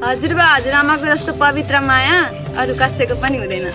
हजुरबा हजुरआमाको जस्तो पवित्र माया अरू कसैको पनि हुँदैन।